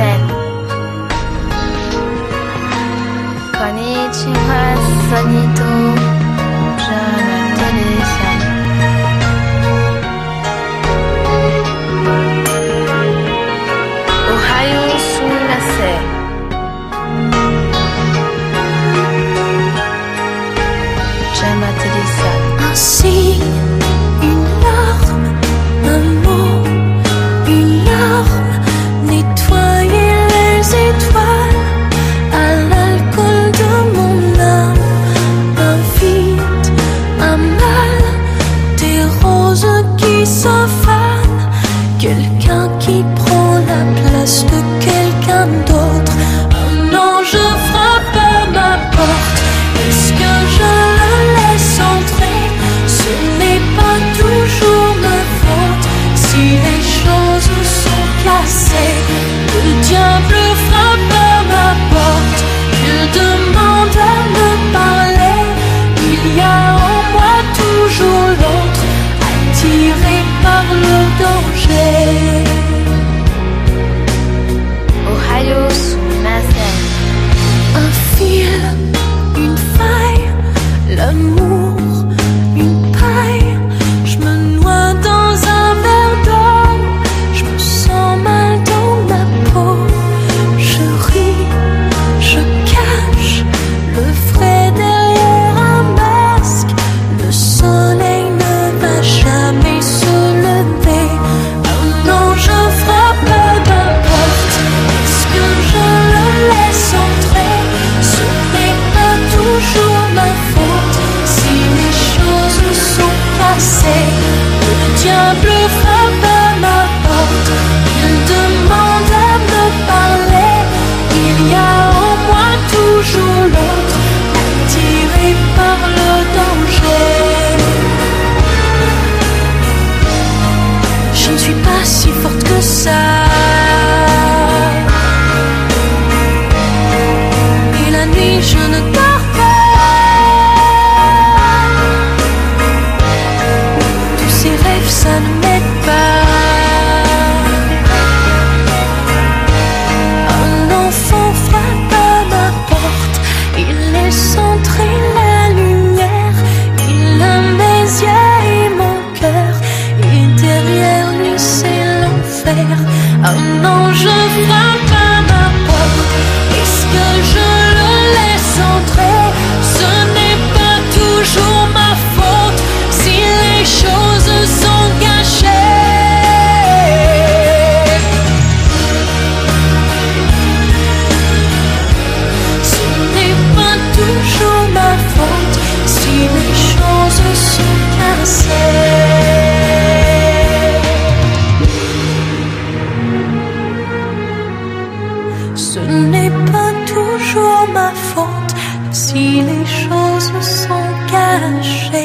sen. Konichi wa sanito attirés par le danger. pas si forte que ça. Et la nuit, je ne si les choses sont cachées.